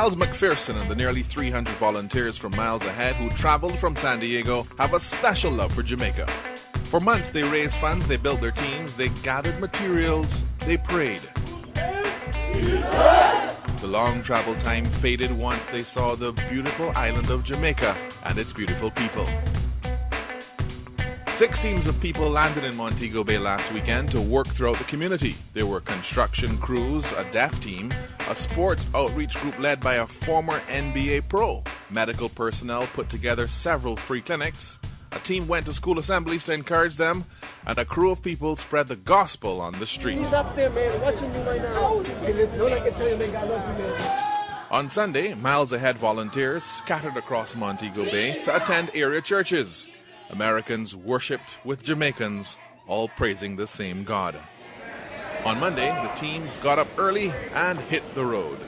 Miles McPherson and the nearly 300 volunteers from Miles Ahead who traveled from San Diego have a special love for Jamaica. For months, they raised funds, they built their teams, they gathered materials, they prayed. The long travel time faded once they saw the beautiful island of Jamaica and its beautiful people. Six teams of people landed in Montego Bay last weekend to work throughout the community. There were construction crews, a deaf team, a sports outreach group led by a former NBA pro. Medical personnel put together several free clinics. A team went to school assemblies to encourage them, and a crew of people spread the gospel on the street. He's up there, man, watching you right now. Hey, listen, don't I can tell you, man, God you, man. On Sunday, Miles Ahead volunteers scattered across Montego Bay to attend area churches. Americans worshipped with Jamaicans, all praising the same God. On Monday, the teams got up early and hit the road.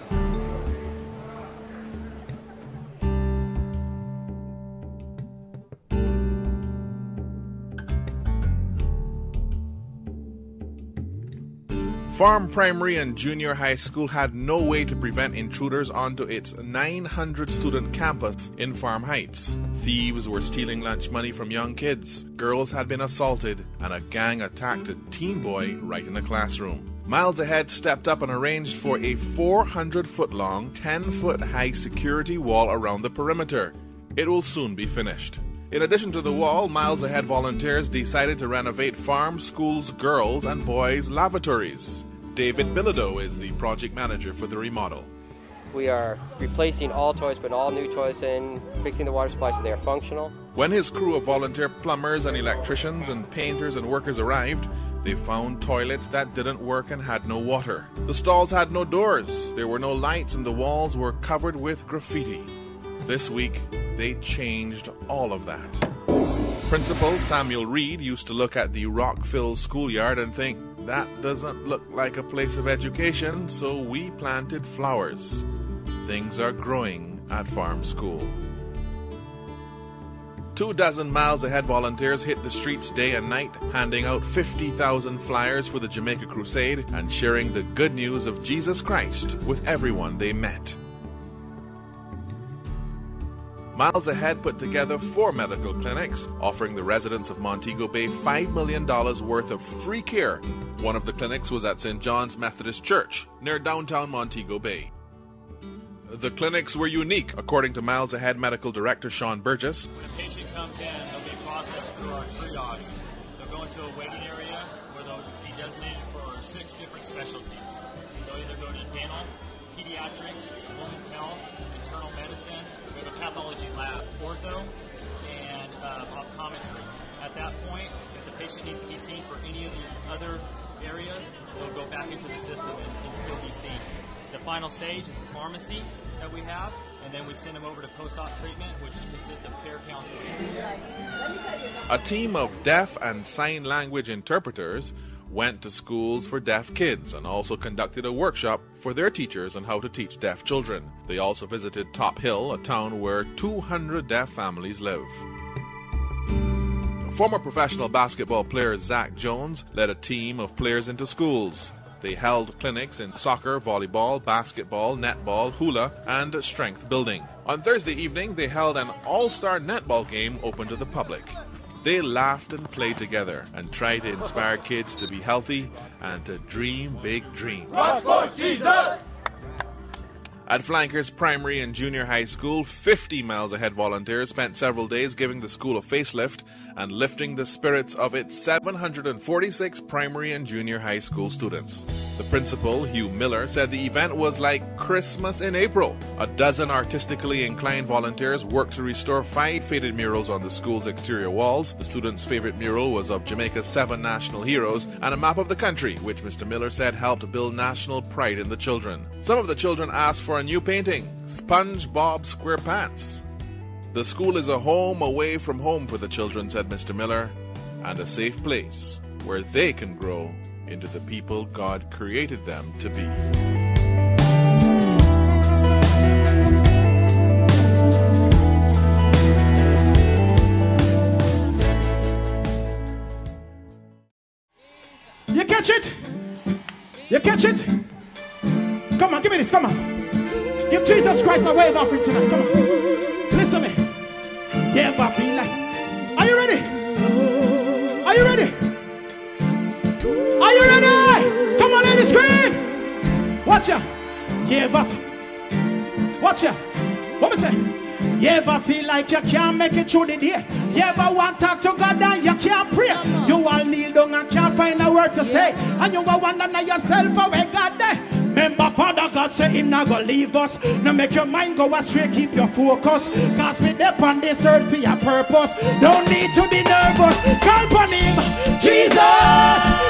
Farm Primary and Junior High School had no way to prevent intruders onto its 900 student campus in Farm Heights. Thieves were stealing lunch money from young kids, girls had been assaulted, and a gang attacked a teen boy right in the classroom. Miles Ahead stepped up and arranged for a 400 foot long, 10 foot high security wall around the perimeter. It will soon be finished. In addition to the wall, Miles Ahead volunteers decided to renovate farm schools' girls and boys' lavatories. David Bilodeau is the project manager for the remodel. We are replacing all toilets, putting all new toilets in, fixing the water supply so they are functional. When his crew of volunteer plumbers and electricians and painters and workers arrived, they found toilets that didn't work and had no water. The stalls had no doors, there were no lights, and the walls were covered with graffiti. This week, they changed all of that. Principal Samuel Reed used to look at the rock-filled schoolyard and think, that doesn't look like a place of education, so we planted flowers. Things are growing at Farm School. Two dozen miles ahead volunteers hit the streets day and night, handing out 50,000 flyers for the Jamaica Crusade and sharing the good news of Jesus Christ with everyone they met. Miles Ahead put together four medical clinics, offering the residents of Montego Bay $5 million worth of free care. One of the clinics was at St. John's Methodist Church, near downtown Montego Bay. The clinics were unique, according to Miles Ahead Medical Director Sean Burgess. When a patient comes in, they'll be processed through our triage. They'll go into a waiting area where they'll be designated for six different specialties. They'll either go to dental, pediatrics, women's health, internal medicine, we have a pathology lab, ortho, and uh, optometry. At that point, if the patient needs to be seen for any of these other areas, they'll go back into the system and, and still be seen. The final stage is the pharmacy that we have, and then we send them over to post-op treatment, which consists of care counseling. A team of deaf and sign language interpreters went to schools for deaf kids and also conducted a workshop for their teachers on how to teach deaf children. They also visited Top Hill, a town where 200 deaf families live. Former professional basketball player Zach Jones led a team of players into schools. They held clinics in soccer, volleyball, basketball, netball, hula, and strength building. On Thursday evening, they held an all star netball game open to the public. They laughed and played together and tried to inspire kids to be healthy and to dream big dreams. Jesus! At Flankers Primary and Junior High School, 50 miles ahead volunteers spent several days giving the school a facelift and lifting the spirits of its 746 primary and junior high school students. The principal, Hugh Miller, said the event was like Christmas in April. A dozen artistically inclined volunteers worked to restore five faded murals on the school's exterior walls. The students' favorite mural was of Jamaica's seven national heroes and a map of the country, which Mr. Miller said helped build national pride in the children. Some of the children asked for a new painting, SpongeBob SquarePants. The school is a home away from home for the children, said Mr. Miller, and a safe place where they can grow into the people God created them to be. You catch it? You catch it? Come on, give me this, come on. Give Jesus Christ. A wave offering tonight. Come on. Listen to me. You ever feel like. Are you ready? Are you ready? Are you ready? Come on, ladies, scream. Watch ya. Ever. Watch ya. What me say? You ever feel like you can't make it through the day? You ever want to talk to God and you can't pray? You all kneel down and can't find a word to say. And you go wonder now yourself where God said Him not gonna leave us. Now make your mind go astray, keep your focus. Cause we there on this earth for your purpose. Don't need to be nervous. Call upon Him, Jesus.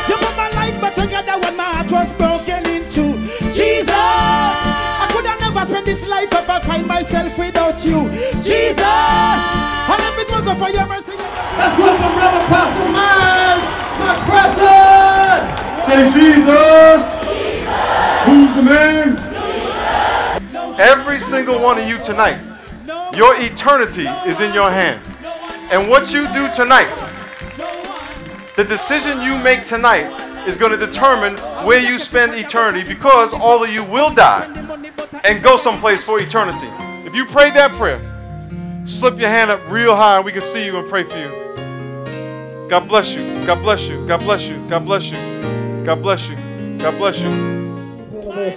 You put my life back together when my heart was broken into. Jesus, I could have never spent this life if I find myself without you. Jesus, and if it wasn't for your mercy. Let's welcome Reverend Pastor single one of you tonight, your eternity is in your hand. And what you do tonight, the decision you make tonight is going to determine where you spend eternity because all of you will die and go someplace for eternity. If you prayed that prayer, slip your hand up real high and we can see you and pray for you. God bless you. God bless you. God bless you. God bless you. God bless you. God bless you.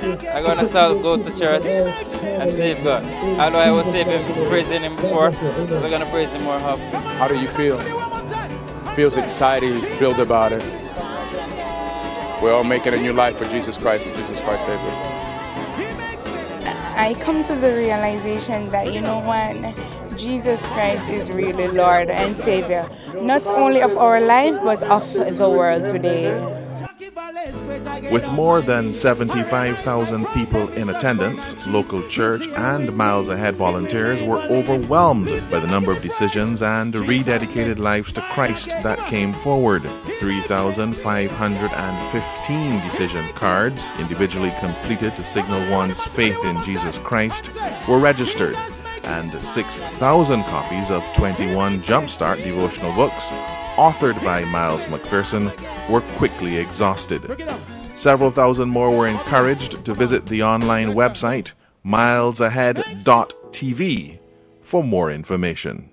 I'm gonna start go to church and save God. Although I was saving praising him before, we're gonna praise him more often. How do you feel? Feels excited, he's thrilled about it. We're all making a new life for Jesus Christ and Jesus Christ saved us. I come to the realization that you know what Jesus Christ is really Lord and Savior, not only of our life but of the world today. With more than 75,000 people in attendance, local church and Miles Ahead volunteers were overwhelmed by the number of decisions and rededicated lives to Christ that came forward. 3,515 decision cards, individually completed to signal one's faith in Jesus Christ, were registered, and 6,000 copies of 21 Jumpstart devotional books authored by Miles McPherson, were quickly exhausted. Several thousand more were encouraged to visit the online website milesahead.tv for more information.